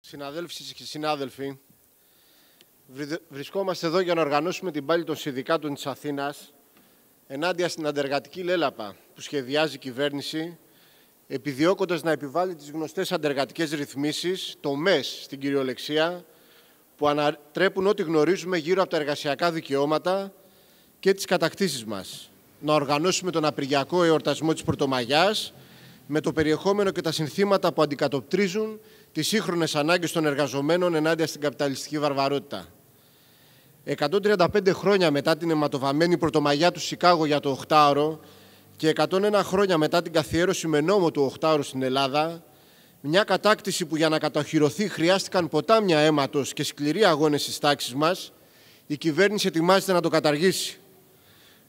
Συναδέλφοι και συνάδελφοι, βρισκόμαστε εδώ για να οργανώσουμε την πάλη των συνδικάτων της Αθήνας ενάντια στην αντεργατική λέλαπα που σχεδιάζει η κυβέρνηση επιδιώκοντας να επιβάλλει τις γνωστές αντεργατικές ρυθμίσεις, το ΜΕΣ στην κυριολεξία, που ανατρέπουν ό,τι γνωρίζουμε γύρω από τα εργασιακά δικαιώματα και τις κατακτήσεις μας. Να οργανώσουμε τον απριγιακό εορτασμό της Πρωτομαγιάς με το περιεχόμενο και τα συνθήματα που αντικατοπτρίζουν τις σύγχρονες ανάγκες των εργαζομένων ενάντια στην καπιταλιστική βαρβαρότητα. 135 χρόνια μετά την αιματοβαμμένη Πρωτομαγιά του Σικάγο για το 8ωρο και 101 χρόνια μετά την καθιέρωση με νόμο του 8ωρου στην Ελλάδα, μια κατάκτηση που για να κατοχυρωθεί χρειάστηκαν ποτάμια αίματος και σκληροί αγώνες στις τάξεις μας, η κυβέρνηση ετοιμάζεται να το καταργήσει.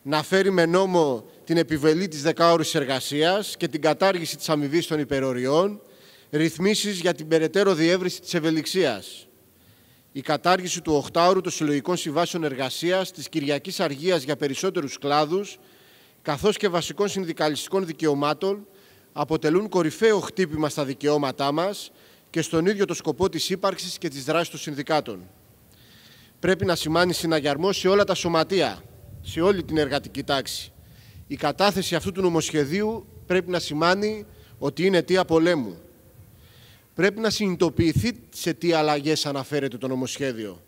Να φέρει με νόμο την επιβελή της δεκάωρης εργασίας και την κατάργηση της αμοιβής των υπεροριών, ρυθμίσεις για την περαιτέρω διεύρυνση της ευελιξίας. Η κατάργηση του 8ωρου των συλλογικών συμβάσεων εργασίας, της Κυριακής Αργίας για περισσότερους κλάδους, καθώς και βασικών συνδικαλιστικών δικαιωμάτων, αποτελούν κορυφαίο χτύπημα στα δικαιώματά μας και στον ίδιο το σκοπό της ύπαρξης και της δράσης των συνδικάτων. Πρέπει να σημάνει συναγερμό σε όλα τα σωματεία, σε όλη την εργατική τάξη. Η κατάθεση αυτού του νομοσχεδίου πρέπει να σημάνει ότι είναι αιτία πολέμου. Πρέπει να συνειδητοποιηθεί σε τι αλλαγές αναφέρεται το νομοσχέδιο.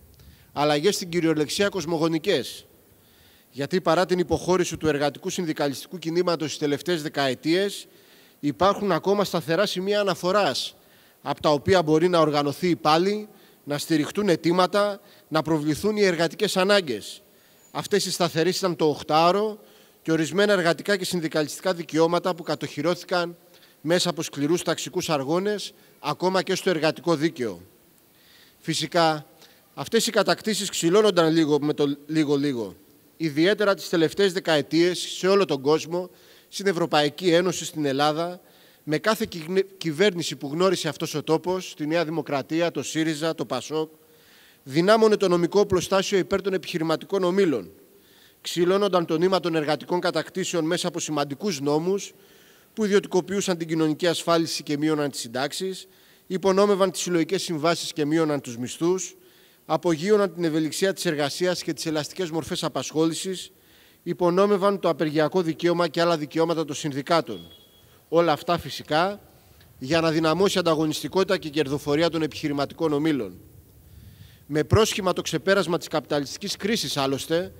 Αλλαγές στην κυριολεξία κοσμογονικές. Γιατί παρά την υποχώρηση του εργατικού συνδικαλιστικού κινήματος στις τελευταίες δεκαετίες, υπάρχουν ακόμα σταθερά σημεία αναφοράς, από τα οποία μπορεί να οργανωθεί πάλι, να στηριχτούν αιτήματα, να προβληθούν οι εργατικές ανάγκες. Αυτές οι σταθερές ήταν το 8ωρο και ορισμένα εργατικά και συνδικαλιστικά δικαιώματα που κατοχυρώθηκαν μέσα από σκληρούς ταξικούς αργώνες, ακόμα και στο εργατικό δίκαιο. Φυσικά, αυτές οι κατακτήσεις ξυλώνονταν λίγο με το λίγο-λίγο. Ιδιαίτερα τις τελευταίες δεκαετίες σε όλο τον κόσμο στην Ευρωπαϊκή Ένωση, στην Ελλάδα, με κάθε κυβέρνηση που γνώρισε αυτός ο τόπος, τη Νέα Δημοκρατία, το ΣΥΡΙΖΑ, το ΠΑΣΟΚ, δυνάμωνε το νομικό πλωστάσιο υπέρ των επιχειρηματικών ομήλων. Ξυλώνονταν το νήμα των εργατικών κατακτήσεων μέσα από σημαντικούς νόμους που ιδιωτικοποιούσαν την κοινωνική ασφάλιση και μείωναν τις συντάξεις, υπονόμευαν τις συλλογικές συμβάσεις και μείωναν τους μισθούς, απογείωναν την ευελιξία της εργασίας και τις ελαστικές μορφές απασχόλησης, υπονόμευαν το απεργιακό δικαίωμα και άλλα δικαιώματα των συνδικάτων. Όλα αυτά φυσικά για να δυναμώσει ανταγωνιστικότητα και κερδοφορία των επιχειρηματικών ομήλων. Με πρόσχημα το ξεπέρασμα της καπιταλιστικής κρίσης άλλωστε,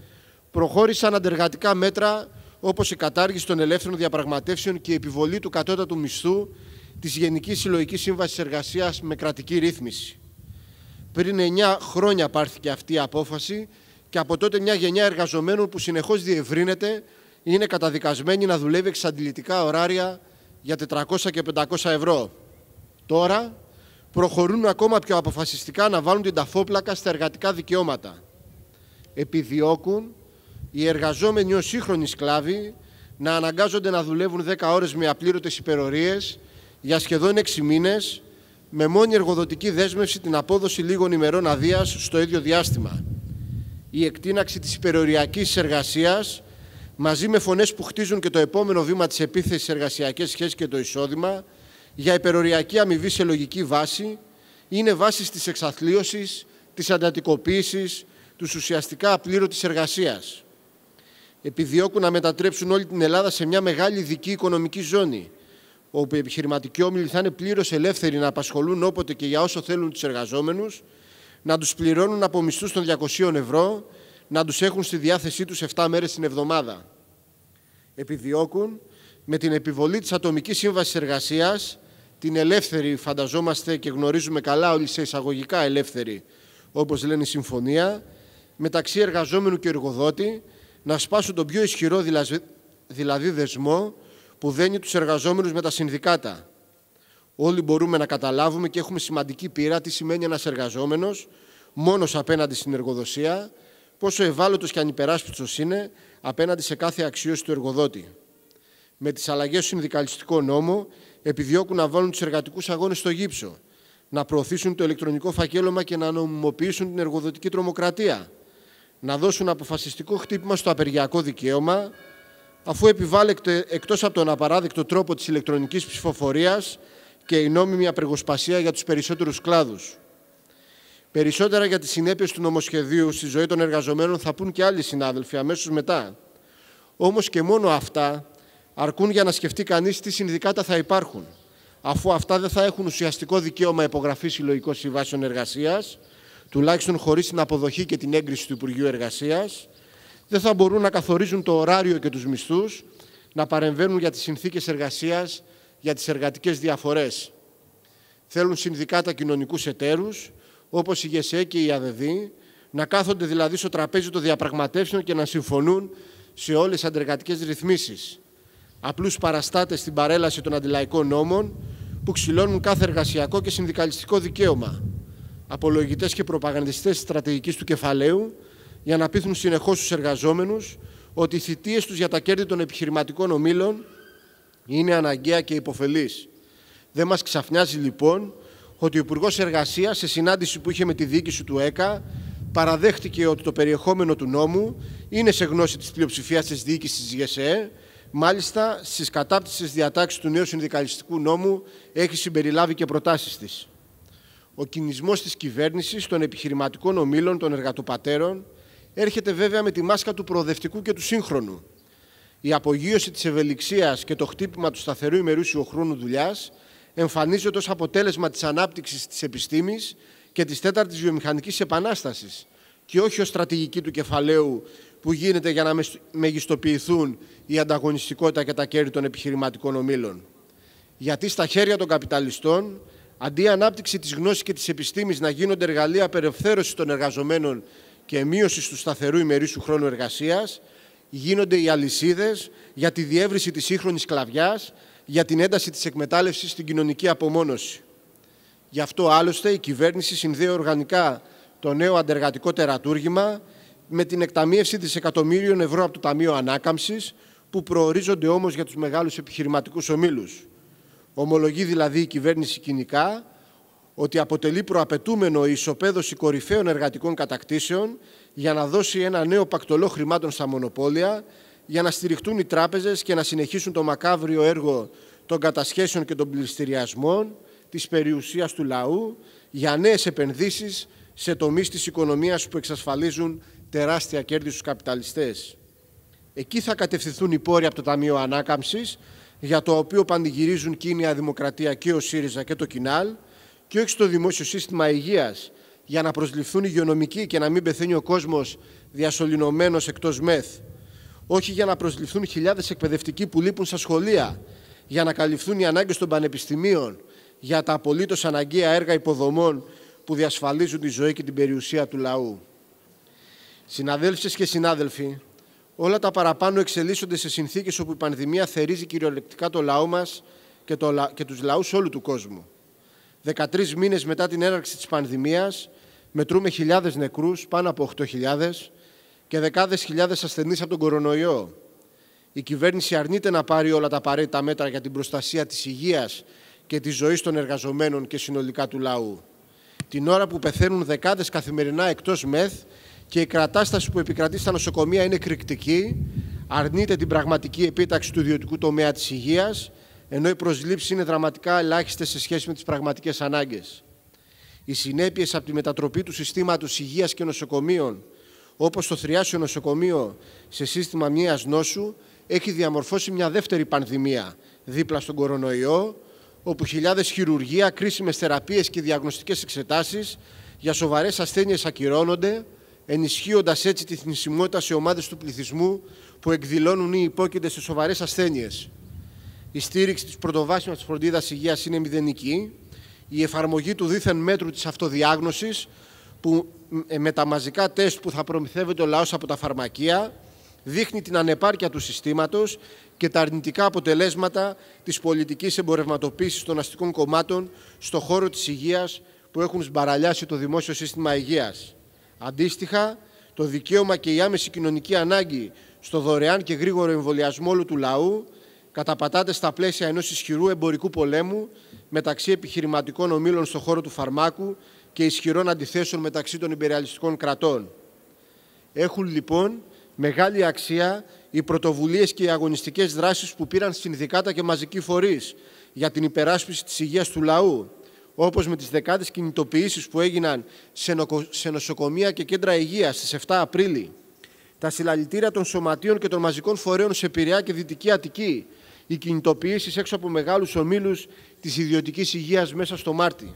προχώρησαν αντεργατικά μέτρα όπως η κατάργηση των ελεύθερων διαπραγματεύσεων και η επιβολή του κατώτατου μισθού της Γενικής Συλλογικής Σύμβασης Εργασίας με κρατική ρύθμιση. Πριν 9 χρόνια πάρθηκε αυτή η απόφαση και από τότε μια γενιά εργαζομένων που συνεχώς διευρύνεται είναι καταδικασμένη να δουλεύει εξαντλητικά ωράρια για 400 και 500 ευρώ. Τώρα προχωρούν ακόμα πιο αποφασιστικά να βάλουν την ταφόπλακα στα εργατικά δικαιώματα. Επιδιώκουν οι εργαζόμενοι ως σύγχρονοι σκλάβοι να αναγκάζονται να δουλεύουν 10 ώρες με απλήρωτες υπερορίες για σχεδόν 6 μήνες με μόνη εργοδοτική δέσμευση την απόδοση λίγων ημερών αδείας στο ίδιο διάστημα η εκτείναξη της υπεροριακής εργασίας μαζί με φωνές που χτίζουν και το επόμενο βήμα της επίθεσης εργασιακές σχέσεις και το εισόδημα για υπεροριακή αμοιβή σε λογική βάση είναι βάση της εξαθλίωσης, της αντατικοποίησης, του ουσιαστικά απλήρωτης εργασίας. Επιδιώκουν να μετατρέψουν όλη την Ελλάδα σε μια μεγάλη ειδική οικονομική ζώνη, όπου οι επιχειρηματικοί όμιλοι θα είναι πλήρως ελεύθεροι να απασχολούν όποτε και για όσο θέλουν τους εργαζόμενους να τους πληρώνουν από μισθούς των 200 ευρώ, να τους έχουν στη διάθεσή τους 7 μέρες την εβδομάδα. Επιδιώκουν με την επιβολή της ατομικής σύμβασης εργασίας, την ελεύθερη φανταζόμαστε και γνωρίζουμε καλά όλοι σε εισαγωγικά ελεύθερη, όπως λένε η συμφωνία, μεταξύ εργαζόμενου και εργοδότη, να σπάσουν τον πιο ισχυρό δηλαδή δεσμό που δένει τους εργαζόμενους με τα συνδικάτα, Όλοι μπορούμε να καταλάβουμε και έχουμε σημαντική πείρα τι σημαίνει ένας εργαζόμενος μόνος απέναντι στην εργοδοσία, πόσο ευάλωτος και ανυπεράσπιστος είναι απέναντι σε κάθε αξίωση του εργοδότη. Με τις αλλαγές του συνδικαλιστικό νόμο επιδιώκουν να βάλουν τους εργατικούς αγώνες στο γύψο, να προωθήσουν το ηλεκτρονικό φακέλωμα και να νομιμοποιήσουν την εργοδοτική τρομοκρατία, να δώσουν αποφασιστικό χτύπημα στο απεργιακό δικαίωμα, αφού επιβάλλεται εκτός από τον απαράδεκτο τρόπο της ηλεκτρονικής ψηφοφορίας και η νόμιμη απεργοσπασία για τους περισσότερους κλάδους. Περισσότερα για τις συνέπειες του νομοσχεδίου στη ζωή των εργαζομένων θα πούν και άλλοι συνάδελφοι αμέσως μετά. Όμως και μόνο αυτά αρκούν για να σκεφτεί κανείς τι συνδικάτα θα υπάρχουν, αφού αυτά δεν θα έχουν ουσιαστικό δικαίωμα υπογραφής συλλογικών συμβάσεων εργασίας, τουλάχιστον χωρίς την αποδοχή και την έγκριση του Υπουργείου Εργασίας, δεν θα μπορούν να καθορίζουν το ωράριο και τους μισθούς, να παρεμβαίνουν για τις συνθήκες εργασίας, για τις εργατικές διαφορές. Θέλουν συνδικάτα κοινωνικούς εταίρους, όπως η ΓΕΣΕ και η ΑΔΔ, να κάθονται δηλαδή στο τραπέζι των διαπραγματεύσεων και να συμφωνούν σε όλες τις αντεργατικές ρυθμίσεις. Απλούς παραστάτες στην παρέλαση των αντιλαϊκών νόμων που ξυλώνουν κάθε εργασιακό και συνδικαλιστικό δικαίωμα. Απολογητές και προπαγανδιστές της στρατηγικής του κεφαλαίου για να πείθουν συνεχώς τους εργαζόμενους ότι οι θητείες τους για τα κέρδη των επιχειρηματικών ομήλων είναι αναγκαία και υποφελής. Δεν μας ξαφνιάζει λοιπόν ότι ο Υπουργός Εργασίας, σε συνάντηση που είχε με τη διοίκηση του ΕΚΑ, παραδέχτηκε ότι το περιεχόμενο του νόμου είναι σε γνώση της πλειοψηφίας της διοίκησης της ΓΕΣΕ. Μάλιστα, στις κατάπτυσε διατάξεις του νέου συνδικαλιστικού νόμου έχει συμπεριλάβει και προτάσεις της. Ο κινησμός της κυβέρνησης των επιχειρηματικών ομήλων των εργατοπατέρων έρχεται βέβαια με τη μάσκα του προοδευτικού και του σύγχρονου. Η απογείωση της ευελιξίας και το χτύπημα του σταθερού ημερούσιου χρόνου δουλειάς εμφανίζεται ως αποτέλεσμα της ανάπτυξης της επιστήμης και της τέταρτης βιομηχανικής επανάστασης και όχι ως στρατηγική του κεφαλαίου που γίνεται για να μεγιστοποιηθούν η ανταγωνιστικότητα και τα κέρδη των επιχειρηματικών ομήλων. Γιατί στα χέρια των καπιταλιστών, αντί η ανάπτυξη της γνώσης και της επιστήμης να γίνονται εργαλεία απελευθέρωσης των εργαζομένων και μείωσης του σταθερού ημερήσου χρόνου εργασίας, γίνονται οι αλυσίδες για τη διεύρυνση της σύγχρονης σκλαβιάς για την ένταση της εκμετάλλευσης στην κοινωνική απομόνωση. Γι' αυτό άλλωστε η κυβέρνηση συνδέει οργανικά το νέο αντεργατικό τερατούργημα με την εκταμείευση δισεκατομμύριων ευρώ από το Ταμείο Ανάκαμψης που προορίζονται όμως για τους μεγάλους επιχειρηματικούς ομίλους. Ομολογεί δηλαδή η κυβέρνηση κοινικά ότι αποτελεί προαπαιτούμενο η ισοπαίδωση κορυφαίων εργατικών κατακτήσεων για να δώσει ένα νέο πακτολό χρημάτων στα μονοπόλια για να στηριχτούν οι τράπεζες και να συνεχίσουν το μακάβριο έργο των κατασχέσεων και των πληστηριασμών της περιουσίας του λαού για νέες επενδύσεις σε τομείς της οικονομίας που εξασφαλίζουν τεράστια κέρδη στους καπιταλιστές. Εκεί θα κατευθυνθούν οι πόροι από το Ταμείο Ανάκαμψης, για το οποίο πανηγυρίζουν και η Νέα Δημοκρατία και ο ΣΥΡΙΖΑ και το ΚΙΝΑΛ, και όχι στο δημόσιο σύστημα υγείας, για να προσληφθούν υγειονομικοί και να μην πεθαίνει ο κόσμος διασωληνωμένος εκτός μεθ όχι για να προσληφθούν χιλιάδες εκπαιδευτικοί που λείπουν στα σχολεία, για να καλυφθούν οι ανάγκες των πανεπιστημίων, για τα απολύτως αναγκαία έργα υποδομών που διασφαλίζουν τη ζωή και την περιουσία του λαού. Συναδέλφες και συνάδελφοι, όλα τα παραπάνω εξελίσσονται σε συνθήκες όπου η πανδημία θερίζει κυριολεκτικά το λαό μας και, το, και τους λαούς όλου του κόσμου. 13 μήνες μετά την έναρξη της πανδημίας, μετρούμε χιλιάδες νεκρούς, πάνω από 8.000, και δεκάδες χιλιάδες ασθενείς από τον κορονοϊό. Η κυβέρνηση αρνείται να πάρει όλα τα απαραίτητα μέτρα για την προστασία της υγείας και της ζωής των εργαζομένων και συνολικά του λαού. Την ώρα που πεθαίνουν δεκάδες καθημερινά εκτός ΜΕΘ και η κατάσταση που επικρατεί στα νοσοκομεία είναι κρυκτική, αρνείται την πραγματική επίταξη του ιδιωτικού τομέα της υγείας, ενώ οι προσλήψεις είναι δραματικά ελάχιστες σε σχέση με τις πραγματικές ανάγκες. Οι συνέπειες από τη μετατροπή του συστήματος υγείας και νοσοκομείων όπως το Θριάσιο Νοσοκομείο σε σύστημα μίας νόσου, έχει διαμορφώσει μια δεύτερη πανδημία δίπλα στον κορονοϊό, όπου χιλιάδες χειρουργία, κρίσιμες θεραπείες και διαγνωστικές εξετάσεις για σοβαρές ασθένειες ακυρώνονται, ενισχύοντας έτσι τη θνησιμότητα σε ομάδες του πληθυσμού που εκδηλώνουν ή υπόκεινται σε σοβαρές ασθένειες. Η στήριξη της πρωτοβάσιμας φροντίδας υγείας είναι μηδενική, η εφαρμογή του δίθεν μέτρου της αυτοδιάγνωσης που ε, με τα μαζικά τεστ που θα προμηθεύεται ο λαός από τα φαρμακεία δείχνει την ανεπάρκεια του συστήματος και τα αρνητικά αποτελέσματα της πολιτικής εμπορευματοποίησης των αστικών κομμάτων στο χώρο της υγείας που έχουν σμπαραλιάσει το δημόσιο σύστημα υγείας. Αντίστοιχα, το δικαίωμα και η άμεση κοινωνική ανάγκη στο δωρεάν και γρήγορο εμβολιασμό όλου του λαού καταπατάται στα πλαίσια ενός ισχυρού εμπορικού πολέμου μεταξύ επιχειρηματικών ομήλων στον χώρο του φαρμάκου και ισχυρών αντιθέσεων μεταξύ των υπεριαλιστικών κρατών. Έχουν λοιπόν μεγάλη αξία οι πρωτοβουλίες και οι αγωνιστικές δράσεις που πήραν συνδικάτα και μαζικοί φορείς για την υπεράσπιση της υγείας του λαού, όπως με τις δεκάδες κινητοποιήσεις που έγιναν σε νοσοκομεία και κέντρα υγείας στις 7 Απρίλη, τα συλλαλητήρια των σωματείων και των μαζικών φορέων σε Πειραιά και Δυτική Αττική, οι κινητοποιήσεις έξω από μεγάλους ομίλους της ιδιωτικής υγείας μέσα στο Μάρτι.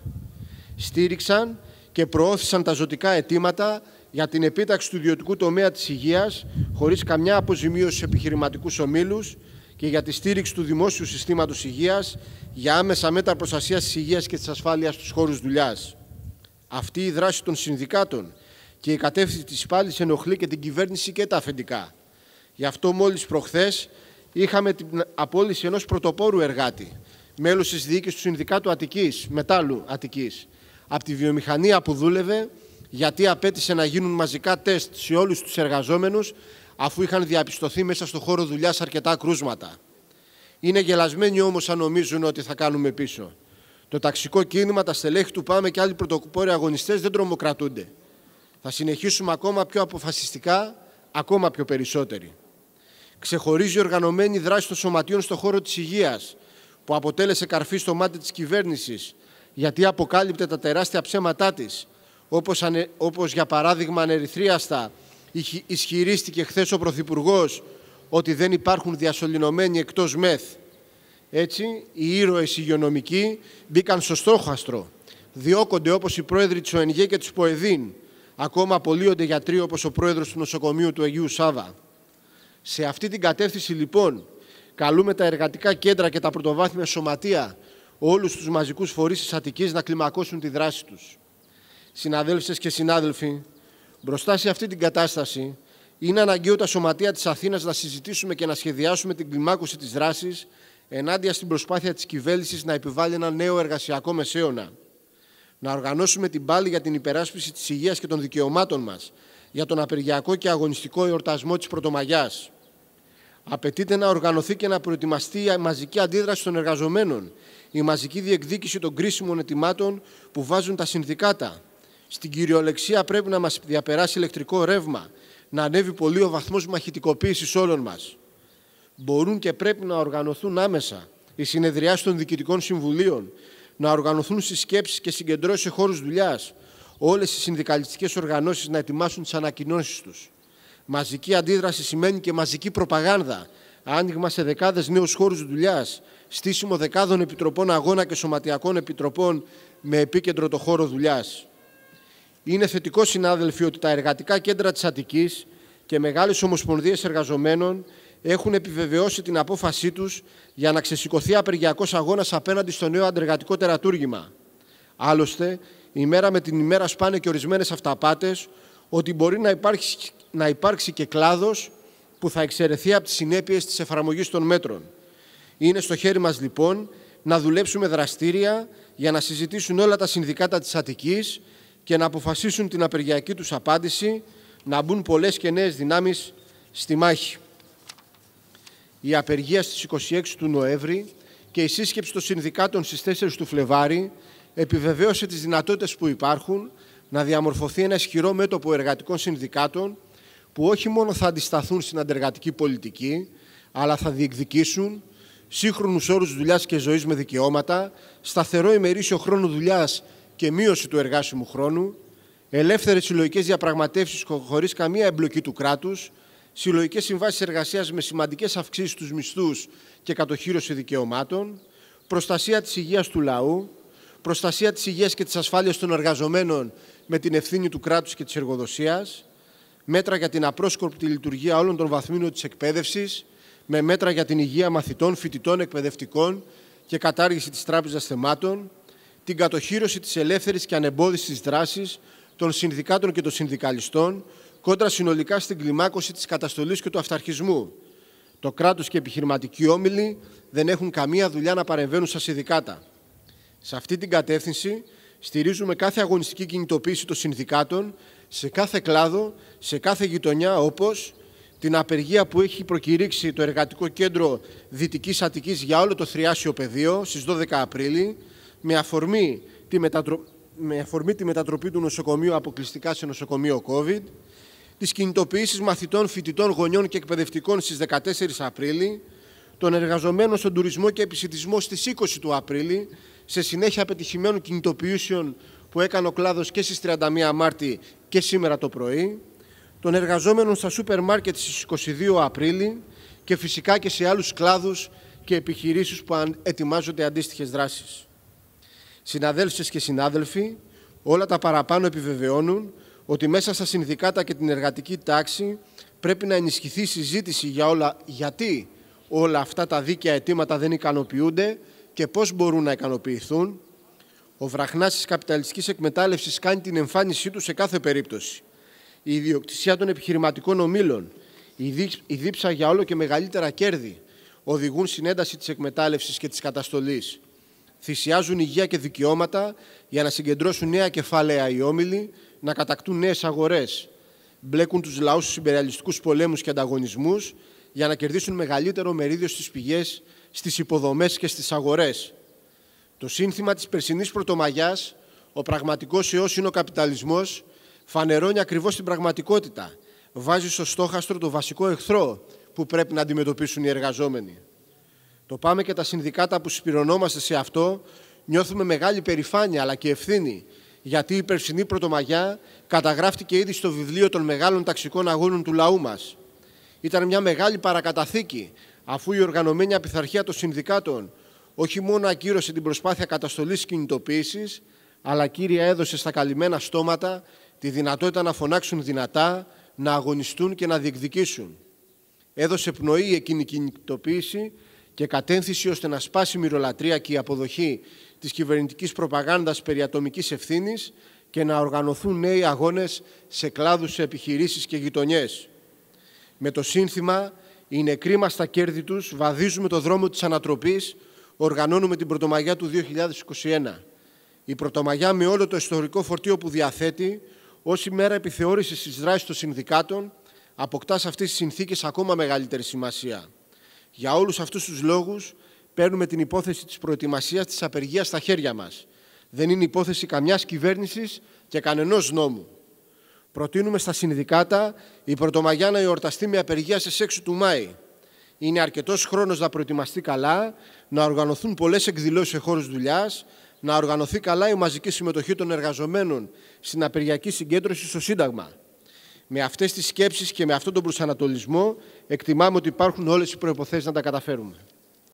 Στήριξαν και προώθησαν τα ζωτικά αιτήματα για την επίταξη του ιδιωτικού τομέα της υγείας χωρίς καμιά αποζημίωση σε επιχειρηματικούς ομίλους και για τη στήριξη του δημόσιου συστήματος υγείας για άμεσα μέτρα προστασίας της υγείας και της ασφάλειας στους χώρους δουλειάς. Αυτή η δράση των συνδικάτων και η κατεύθυνση της πάλης ενοχλεί και την κυβέρνηση και τα αφεντικά. Γι' αυτό μόλις προχθές είχαμε την απόλυση ενός πρωτοπόρου εργάτη, μέλος της διοίκησης του Συνδικάτου Αττικής, Μετάλλου Αττικής, από τη βιομηχανία που δούλευε γιατί απέτησε να γίνουν μαζικά τεστ σε όλους τους εργαζόμενους αφού είχαν διαπιστωθεί μέσα στο χώρο δουλειάς αρκετά κρούσματα. Είναι γελασμένοι όμως αν νομίζουν ότι θα κάνουμε πίσω. Το ταξικό κίνημα, τα στελέχη του Πάμε και άλλοι πρωτοκουπόροι αγωνιστές δεν τρομοκρατούνται. Θα συνεχίσουμε ακόμα πιο αποφασιστικά, ακόμα πιο περισσότεροι. Ξεχωρίζει η οργανωμένη δράση των σωματείων στον χώρο της υγείας, που αποτέλεσε καρφί στο μάτι της κυβέρνησης, γιατί αποκάλυπτε τα τεράστια ψέματά της, όπως, όπως για παράδειγμα ανερυθρίαστα ισχυρίστηκε χθες ο Πρωθυπουργός ότι δεν υπάρχουν διασωληνωμένοι εκτός ΜΕΘ. Έτσι, οι ήρωες υγειονομικοί μπήκαν στο στόχαστρο. Διώκονται όπως οι πρόεδροι της ΟΕΝΓΕ και της ΠΟΕΔΗΝ. Ακόμα απολύονται γιατροί όπως ο πρόεδρος του νοσοκομείου του Αγίου Σάβα. Σε αυτή την κατεύθυνση λοιπόν καλούμε τα εργατικά κέντρα και τα πρωτοβάθμια σωματεία όλους τους μαζικούς φορείς της Αττικής να κλιμακώσουν τη δράση τους. Συναδέλφες και συνάδελφοι, μπροστά σε αυτή την κατάσταση είναι αναγκαίο τα σωματεία της Αθήνας να συζητήσουμε και να σχεδιάσουμε την κλιμάκωση της δράσης ενάντια στην προσπάθεια της κυβέρνησης να επιβάλλει ένα νέο εργασιακό μεσαίωνα. Να οργανώσουμε την πάλη για την υπεράσπιση της υγείας και των δικαιωμάτων μας, για τον απεργιακό και αγωνιστικό εορτασμό της Πρωτομαγιάς. Απαιτείται να οργανωθεί και να προετοιμαστεί η μαζική αντίδραση των εργαζομένων, η μαζική διεκδίκηση των κρίσιμων ετοιμάτων που βάζουν τα συνδικάτα. Στην κυριολεξία πρέπει να μας διαπεράσει ηλεκτρικό ρεύμα, να ανέβει πολύ ο βαθμός μαχητικοποίησης όλων μας. Μπορούν και πρέπει να οργανωθούν άμεσα οι συνεδριάσεις των διοικητικών συμβουλίων, να οργανωθούν συσκέψεις και συγκεντρώσεις σε χώρους δουλειάς, όλες οι συνδικαλιστικές οργανώσεις να ετοιμάσουν τις ανακοινώσεις τους. Μαζική αντίδραση σημαίνει και μαζική προπαγάνδα, άνοιγμα σε δεκάδες νέους χώρους δουλειάς, στήσιμο δεκάδων επιτροπών αγώνα και σωματιακών επιτροπών με επίκεντρο το χώρο δουλειάς. Είναι θετικό, συνάδελφοι, ότι τα εργατικά κέντρα της Αττικής και μεγάλες ομοσπονδίες εργαζομένων έχουν επιβεβαιώσει την απόφασή τους για να ξεσηκωθεί απεργιακός αγώνας απέναντι στο νέο αντεργατικό τερατούργημα. Άλλωστε, η μέρα με την ημέρα σπάνε και ορισμένες αυταπάτες ότι μπορεί να υπάρξει, να υπάρξει και κλάδος που θα εξαιρεθεί από τις συνέπειες της εφαρμογής των μέτρων. Είναι στο χέρι μας λοιπόν να δουλέψουμε δραστήρια για να συζητήσουν όλα τα συνδικάτα της Αττικής και να αποφασίσουν την απεργιακή τους απάντηση, να μπουν πολλές και νέες δυνάμεις στη μάχη. Η απεργία στις 26 του Νοέμβρη και η σύσκεψη των συνδικάτων στις 4 του Φλεβάρι επιβεβαίωσε τις δυνατότητες που υπάρχουν να διαμορφωθεί ένα ισχυρό μέτωπο εργατικών συνδικάτων που όχι μόνο θα αντισταθούν στην αντεργατική πολιτική, αλλά θα διεκδικήσουν σύγχρονους όρους δουλειάς και ζωής με δικαιώματα, σταθερό ημερήσιο χρόνο δουλειάς και μείωση του εργάσιμου χρόνου, ελεύθερες συλλογικές διαπραγματεύσεις χωρίς καμία εμπλοκή του κράτους, συλλογικές συμβάσεις εργασίας με σημαντικές αυξήσεις στους μισθούς και κατοχήρωση δικαιωμάτων, προστασία της υγείας του λαού, προστασία της υγείας και της ασφάλειας των εργαζομένων με την ευθύνη του κράτους και της εργοδοσίας, μέτρα για την απρόσκοπτη λειτουργία όλων των βαθμίνων της εκπαίδευσης, με μέτρα για την υγεία μαθητών, φοιτητών, εκπαιδευτικών και κατάργηση της Τράπεζας Θεμάτων, την κατοχήρωση της ελεύθερης και ανεμπόδιστης δράσης των συνδικάτων και των συνδικαλιστών κόντρα συνολικά στην κλιμάκωση της καταστολής και του αυταρχισμού. Το κράτος και οι επιχειρηματικοί όμιλοι δεν έχουν καμία δουλειά να παρεμβαίνουν στα συνδικάτα. Σε αυτή την κατεύθυνση στηρίζουμε κάθε αγωνιστική κινητοποίηση των συνδικάτων σε κάθε κλάδο, σε κάθε γειτονιά, όπως την απεργία που έχει προκηρύξει το Εργατικό Κέντρο Δυτικής Αττικής για όλο το θριάσιο πεδίο στις 12 Απρίλη με αφορμή τη, μετατρο... με αφορμή τη μετατροπή του νοσοκομείου αποκλειστικά σε νοσοκομείο COVID, τις κινητοποιήσεις μαθητών, φοιτητών, γονιών και εκπαιδευτικών στις 14 Απρίλη, των εργαζομένων στον τουρισμό και επισητισμό στις 20 του Απρίλη, σε συνέχεια πετυχημένων κινητοποιήσεων που έκανε ο κλάδος και στις 31 Μάρτη και σήμερα το πρωί, των εργαζόμενων στα σούπερ μάρκετ στις 22 Απρίλη και φυσικά και σε άλλους κλάδους και επιχειρήσεις που ετοιμάζονται αντίστοιχες δράσεις. Συναδέλφες και συνάδελφοι, όλα τα παραπάνω επιβεβαιώνουν ότι μέσα στα συνδικάτα και την εργατική τάξη πρέπει να ενισχυθεί η συζήτηση για όλα, γιατί όλα αυτά τα δίκαια αιτήματα δεν ικανοποιούνται και πώς μπορούν να ικανοποιηθούν. Ο βραχνάς της καπιταλιστικής εκμετάλλευσης κάνει την εμφάνισή του σε κάθε περίπτωση. Η ιδιοκτησία των επιχειρηματικών ομήλων, η δίψα για όλο και μεγαλύτερα κέρδη οδηγούν στην ένταση της εκμετάλλευσης και της καταστολής. Θυσιάζουν υγεία και δικαιώματα για να συγκεντρώσουν νέα κεφάλαια οι όμιλοι, να κατακτούν νέες αγορές. Μπλέκουν τους λαούς στους υπεραλιστικούς πολέμους και ανταγωνισμούς για να κερδίσουν μεγαλύτερο μερίδιο στις πηγές, στις υποδομές και στις αγορές. Το σύνθημα της περσινής πρωτομαγιάς, ο πραγματικός ιός είναι ο καπιταλισμός, φανερώνει ακριβώς την πραγματικότητα. Βάζει στο στόχαστρο το βασικό εχθρό που πρέπει να αντιμετωπίσουν οι εργαζόμενοι. Το πάμε και τα συνδικάτα που συμπληρωνόμαστε σε αυτό, νιώθουμε μεγάλη περηφάνεια αλλά και ευθύνη, γιατί η περσινή πρωτομαγιά καταγράφτηκε ήδη στο βιβλίο των μεγάλων ταξικών αγώνων του λαού μας. Ήταν μια μεγάλη παρακαταθήκη, αφού η οργανωμένη απειθαρχία των συνδικάτων όχι μόνο ακύρωσε την προσπάθεια καταστολής κινητοποίησης, αλλά κύρια έδωσε στα καλυμμένα στόματα τη δυνατότητα να φωνάξουν δυνατά, να αγωνιστούν και να διεκδικήσουν. Έδωσε πνοή εκείνη η κινητοποίηση και κατένθηση ώστε να σπάσει μυρολατρεία και η αποδοχή της κυβερνητικής προπαγάνδας περί ατομικής ευθύνης και να οργανωθούν νέοι αγώνες σε κλάδους, επιχειρήσεις και γειτονιές. Με το σύνθημα «Οι νεκροί μας στα κέρδη τους βαδίζουμε το δρόμο της ανατροπής, οργανώνουμε την Πρωτομαγιά του 2021». Η Πρωτομαγιά με όλο το ιστορικό φορτίο που διαθέτει, ως ημέρα επιθεώρησης της δράσης των συνδικάτων, αποκτά σε αυτές τις συνθήκες ακόμα μεγαλύτερη σημασία. Για όλους αυτούς τους λόγους παίρνουμε την υπόθεση της προετοιμασίας της απεργίας στα χέρια μας. Δεν είναι υπόθεση καμιάς κυβέρνησης και κανενός νόμου. Προτείνουμε στα συνδικάτα η Πρωτομαγιά να εορταστεί με απεργία σε 6 του Μάη. Είναι αρκετός χρόνος να προετοιμαστεί καλά, να οργανωθούν πολλές εκδηλώσεις σε χώρους δουλειάς, να οργανωθεί καλά η μαζική συμμετοχή των εργαζομένων στην απεργιακή συγκέντρωση στο Σύνταγμα. Με αυτές τις σκέψεις και με αυτόν τον προσανατολισμό εκτιμάμε ότι υπάρχουν όλες οι προϋποθέσεις να τα καταφέρουμε.